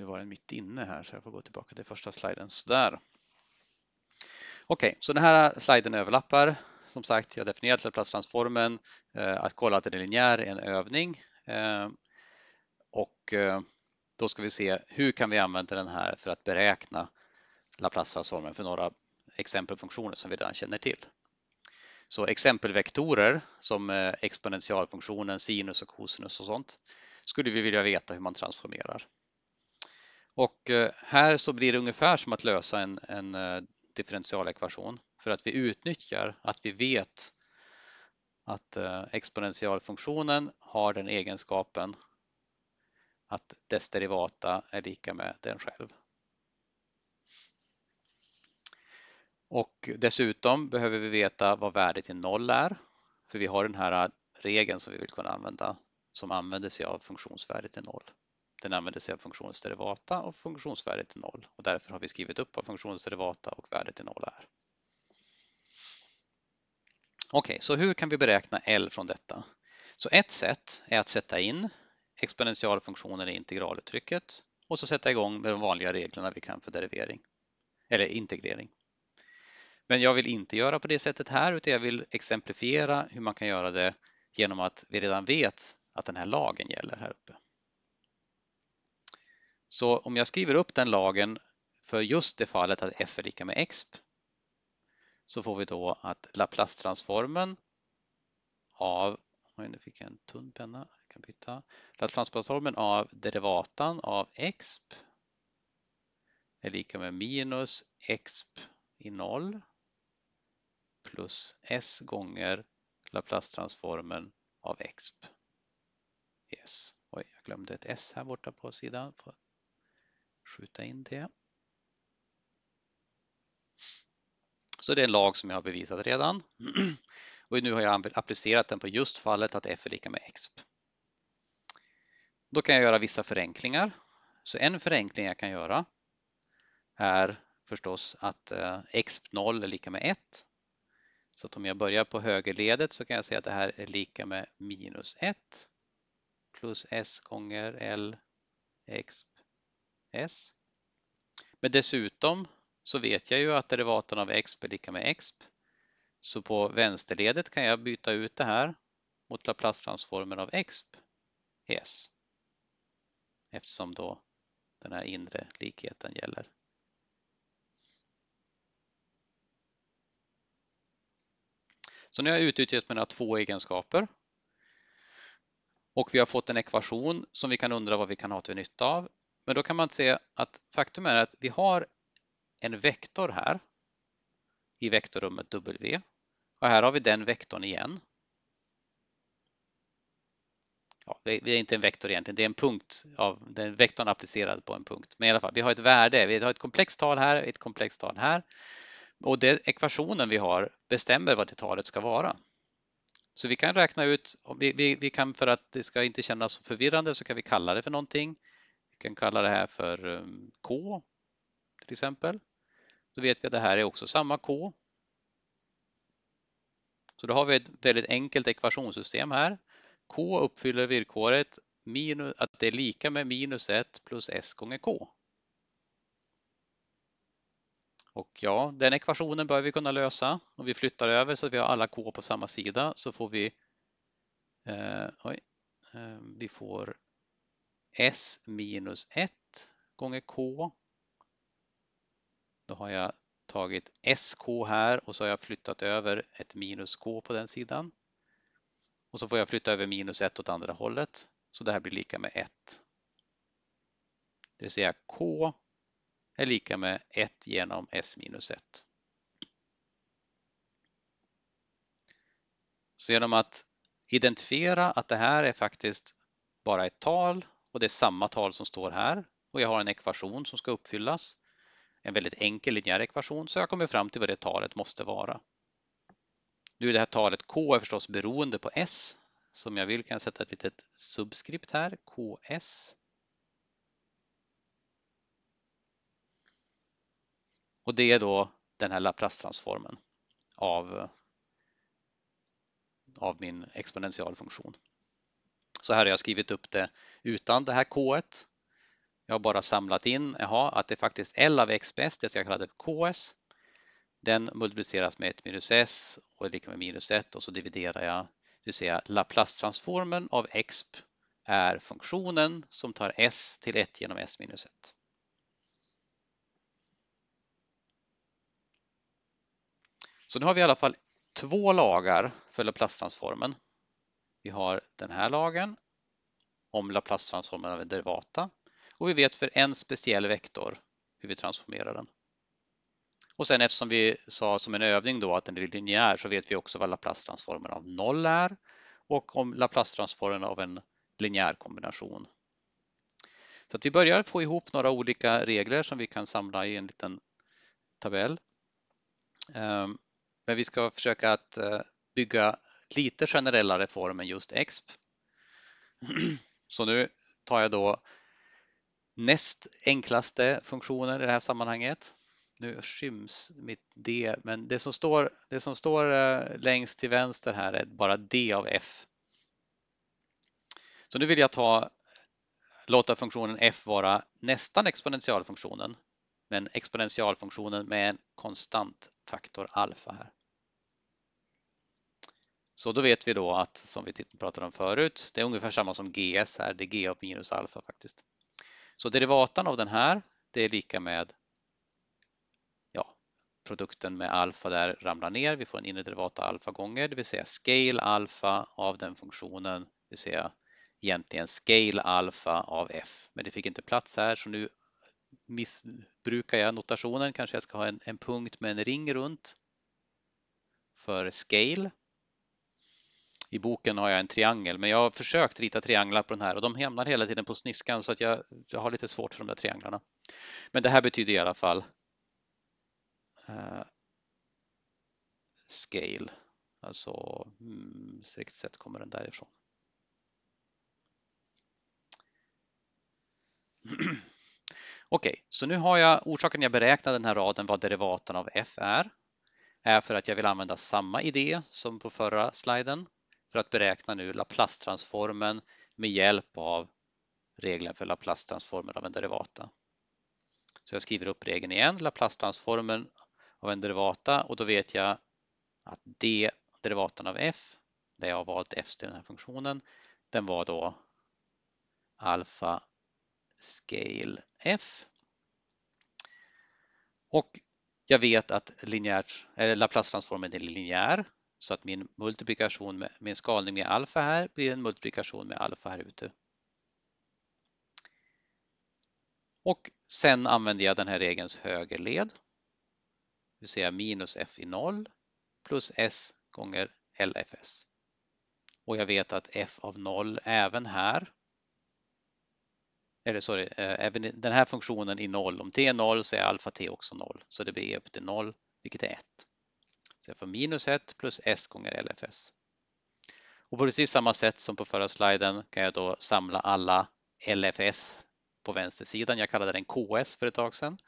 Nu var den mitt inne här så jag får gå tillbaka till första sliden. Sådär. Okej, okay, så den här sliden överlappar. Som sagt, jag har definierat Laplace-transformen. Eh, att kolla att den är linjär är en övning. Eh, och eh, då ska vi se hur kan vi använda den här för att beräkna Laplace-transformen för några exempelfunktioner som vi redan känner till. Så exempelvektorer som exponentialfunktionen, sinus och cosinus och sånt skulle vi vilja veta hur man transformerar. Och eh, här så blir det ungefär som att lösa en, en eh, differentialekvation för att vi utnyttjar att vi vet att eh, exponentialfunktionen har den egenskapen att dess derivata är lika med den själv. Och dessutom behöver vi veta vad värdet till noll är. För vi har den här regeln som vi vill kunna använda som använder sig av funktionsvärdet till noll. Den använder sig av funktionens derivata och funktionsvärdet är noll och därför har vi skrivit upp vad funktionens derivata och värdet är noll är. Okej, okay, så hur kan vi beräkna L från detta? Så ett sätt är att sätta in exponentialfunktionen i integraluttrycket och så sätta igång med de vanliga reglerna vi kan för derivering eller integrering. Men jag vill inte göra på det sättet här utan jag vill exemplifiera hur man kan göra det genom att vi redan vet att den här lagen gäller här uppe. Så om jag skriver upp den lagen för just det fallet att f är lika med exp så får vi då att Laplace-transformen av, oj nu fick jag en tunn penna, jag kan byta. Laplace-transformen av derivatan av exp är lika med minus exp i noll plus s gånger Laplace-transformen av exp. Yes. Oj, jag glömde ett s här borta på sidan skjuta in det. Så det är en lag som jag har bevisat redan. Och nu har jag applicerat den på just fallet att f är lika med exp. Då kan jag göra vissa förenklingar. Så en förenkling jag kan göra är förstås att eh, exp 0 är lika med 1. Så att om jag börjar på högerledet så kan jag säga att det här är lika med minus 1 plus s gånger L exp s. Men dessutom så vet jag ju att derivaten av exp är lika med exp. Så på vänsterledet kan jag byta ut det här mot Laplace-transformen av exp s. Eftersom då den här inre likheten gäller. Så nu har jag utnyttjat mina två egenskaper. Och vi har fått en ekvation som vi kan undra vad vi kan ha till nytta av. Men då kan man se att faktum är att vi har en vektor här i vektorrummet W och här har vi den vektorn igen. Ja, det är inte en vektor egentligen, det är en punkt av den vektorn applicerad på en punkt. Men i alla fall, vi har ett värde, vi har ett komplext tal här, ett komplext tal här. Och den ekvationen vi har bestämmer vad det talet ska vara. Så vi kan räkna ut, vi, vi, vi kan för att det ska inte kännas så förvirrande så kan vi kalla det för någonting kan kalla det här för um, K till exempel. Då vet vi att det här är också samma K. Så då har vi ett väldigt enkelt ekvationssystem här. K uppfyller villkoret minus, att det är lika med minus 1 plus S gånger K. Och ja, den ekvationen bör vi kunna lösa. Om vi flyttar över så att vi har alla K på samma sida så får vi, eh, oj, eh, vi får S minus 1 gånger K. Då har jag tagit SK här och så har jag flyttat över ett minus K på den sidan. Och så får jag flytta över minus 1 åt andra hållet. Så det här blir lika med 1. Det vill säga K är lika med 1 genom S minus 1. Så genom att identifiera att det här är faktiskt bara ett tal och det är samma tal som står här och jag har en ekvation som ska uppfyllas. En väldigt enkel linjär ekvation så jag kommer fram till vad det talet måste vara. Nu är det här talet k är förstås beroende på s. Som jag vill kan jag sätta ett litet subskript här, ks. Och det är då den här Laplace-transformen av, av min exponentialfunktion. Så här har jag skrivit upp det utan det här k. Jag har bara samlat in aha, att det är faktiskt L av x bäst, det ska jag kalla det för KS. Den multipliceras med 1 minus s och är lika med minus 1 och så dividerar jag, det vill säga Laplace-transformen av X är funktionen som tar s till 1 genom s minus 1. Så nu har vi i alla fall två lagar för Laplace-transformen. Vi har den här lagen om Laplace-transformen av en derivata och vi vet för en speciell vektor hur vi transformerar den. Och sen eftersom vi sa som en övning då att den är linjär så vet vi också vad Laplace-transformen av noll är och om Laplace-transformen av en linjär kombination. Så att vi börjar få ihop några olika regler som vi kan samla i en liten tabell. Ehm, men vi ska försöka att eh, bygga lite generellare form än just exp. Så nu tar jag då näst enklaste funktionen i det här sammanhanget. Nu skyms mitt D, men det som står, det som står eh, längst till vänster här är bara D av F. Så nu vill jag ta, låta funktionen F vara nästan exponentialfunktionen, men exponentialfunktionen med en konstant faktor alfa här. Så då vet vi då att, som vi pratade om förut, det är ungefär samma som GS här, det är G av minus alfa faktiskt. Så derivatan av den här, det är lika med ja, produkten med alfa där ramlar ner. Vi får en inre derivata alfa gånger, det vill säga scale alfa av den funktionen, det vill säga egentligen scale alfa av f. Men det fick inte plats här så nu missbrukar jag notationen. Kanske jag ska ha en, en punkt med en ring runt för scale. I boken har jag en triangel, men jag har försökt rita trianglar på den här och de hamnar hela tiden på sniskan så att jag, jag har lite svårt för de där trianglarna. Men det här betyder i alla fall uh, scale, alltså mm, strikt sett kommer den därifrån. Okej, okay, så nu har jag orsaken jag beräknade den här raden vad derivaten av f är, är för att jag vill använda samma idé som på förra sliden för att beräkna nu Laplace-transformen med hjälp av regeln för Laplace-transformen av en derivata. Så jag skriver upp regeln igen, Laplace-transformen av en derivata och då vet jag att d, derivaten av f, där jag har valt f till den här funktionen, den var då alfa scale f. Och jag vet att linjärt, eller Laplace-transformen är linjär så att min multiplikation med min skalning med alfa här blir en multiplikation med alfa här ute. Och sen använder jag den här regelns högerled, det vill säga minus f i 0 plus s gånger LFS. Och jag vet att f av 0 även här, eller sorry, eh, även den här funktionen i 0, om t är 0 så är alfa t också 0, så det blir e upp till 0, vilket är 1. Så jag får minus 1 plus s gånger LFS. Och på precis samma sätt som på förra sliden kan jag då samla alla LFS på vänstersidan. Jag kallade den KS för ett tag sedan.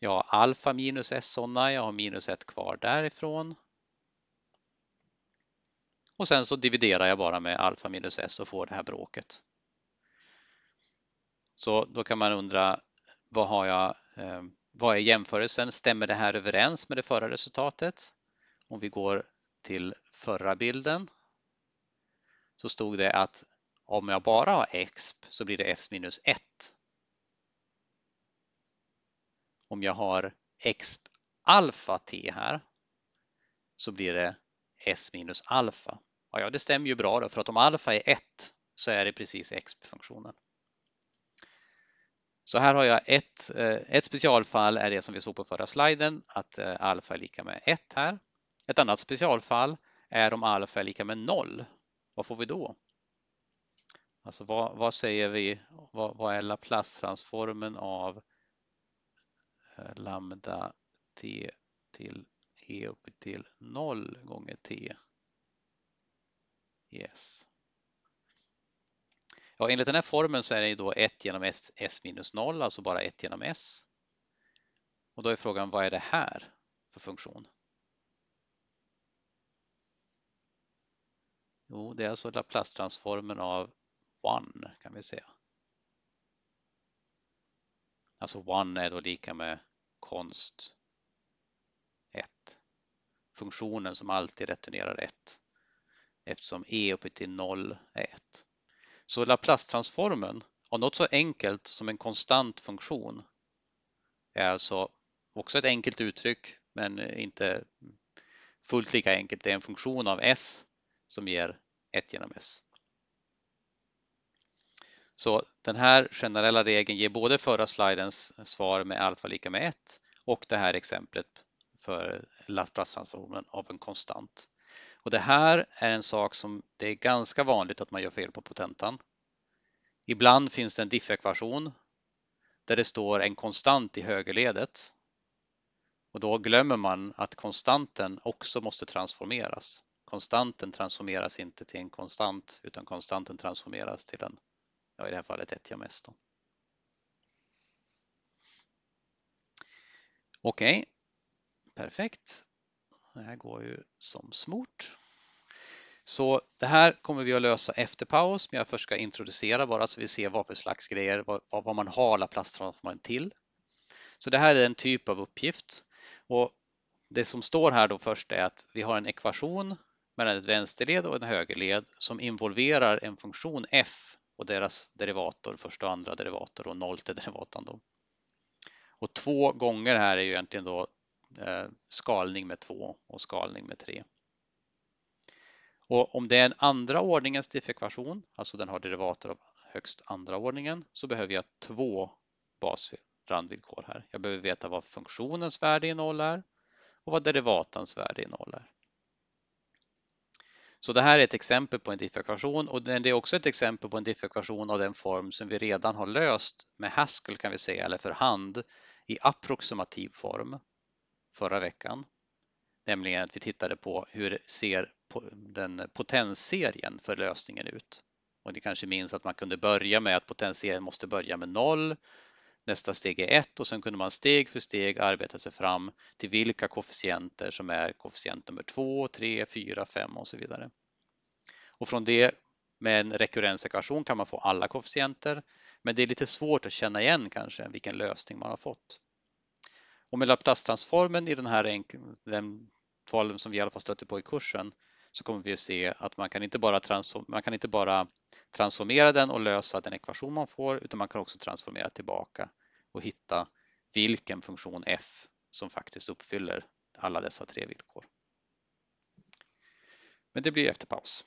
Jag har alfa minus s sådana, jag har minus 1 kvar därifrån. Och sen så dividerar jag bara med alfa minus s och får det här bråket. Så då kan man undra, vad har jag eh, vad är jämförelsen? Stämmer det här överens med det förra resultatet? Om vi går till förra bilden så stod det att om jag bara har exp så blir det s minus 1. Om jag har exp alfa t här så blir det s minus alfa. Ja, det stämmer ju bra då, för att om alfa är 1 så är det precis exp-funktionen. Så här har jag ett, eh, ett specialfall är det som vi såg på förra sliden, att eh, alfa är lika med 1 här. Ett annat specialfall är om alfa är lika med 0. Vad får vi då? Alltså vad, vad säger vi, vad, vad är Laplace-transformen av eh, lambda t till e upp till 0 gånger t? Yes. Ja, enligt den här formeln så är det då 1 genom s, s minus 0, alltså bara 1 genom s. Och då är frågan, vad är det här för funktion? Jo, det är alltså Laplace-transformen av 1 kan vi säga. Alltså one är då lika med konst 1. Funktionen som alltid returnerar 1 eftersom e upphöjt till 0 är 1. Så Laplace-transformen av något så enkelt som en konstant funktion är alltså också ett enkelt uttryck men inte fullt lika enkelt. Det är en funktion av s som ger 1 genom s. Så den här generella regeln ger både förra slidens svar med alfa lika med 1 och det här exemplet för Laplace-transformen av en konstant. Och det här är en sak som det är ganska vanligt att man gör fel på potentan. Ibland finns det en diffekvation där det står en konstant i högerledet. Och då glömmer man att konstanten också måste transformeras. Konstanten transformeras inte till en konstant utan konstanten transformeras till en, ja i det här fallet ett JMS. Okej, okay. perfekt. Det här går ju som smort. Så det här kommer vi att lösa efter paus, men jag först ska introducera bara så vi ser vad för slags grejer, vad, vad man har Laplace-transformaren till. Så det här är en typ av uppgift och det som står här då först är att vi har en ekvation mellan ett vänsterled och en högerled som involverar en funktion f och deras derivator, första och andra derivator och nollte derivatan. Då. Och två gånger här är ju egentligen då Eh, skalning med 2 och skalning med 3. Och om det är en andra ordningens diffekvation, alltså den har derivater av högst andra ordningen, så behöver jag två basrandvillkor här. Jag behöver veta vad funktionens värde i noll är och vad derivatans värde i noll är. Så det här är ett exempel på en diffekvation och det är också ett exempel på en diffekvation av den form som vi redan har löst med Haskell kan vi säga, eller för hand i approximativ form förra veckan. Nämligen att vi tittade på hur ser den potensserien för lösningen ut. Och ni kanske minns att man kunde börja med att potensserien måste börja med noll. Nästa steg är 1 och sen kunde man steg för steg arbeta sig fram till vilka koefficienter som är koefficient nummer 2, 3, 4, 5 och så vidare. Och från det med en rekurrensekvation kan man få alla koefficienter, men det är lite svårt att känna igen kanske vilken lösning man har fått. Och med Laplace-transformen i den här den valen som vi i alla fall stötte på i kursen så kommer vi att se att man kan, inte bara man kan inte bara transformera den och lösa den ekvation man får utan man kan också transformera tillbaka och hitta vilken funktion f som faktiskt uppfyller alla dessa tre villkor. Men det blir efter paus.